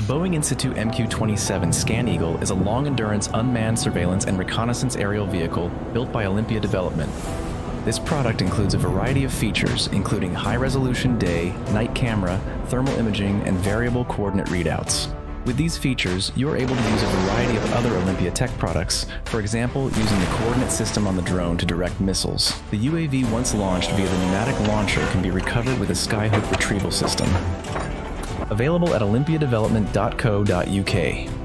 The Boeing Insitu MQ-27 Scan Eagle is a long-endurance unmanned surveillance and reconnaissance aerial vehicle built by Olympia Development. This product includes a variety of features, including high-resolution day, night camera, thermal imaging, and variable coordinate readouts. With these features, you are able to use a variety of other Olympia Tech products, for example, using the coordinate system on the drone to direct missiles. The UAV once launched via the pneumatic launcher can be recovered with a skyhook retrieval system. Available at olympiadevelopment.co.uk.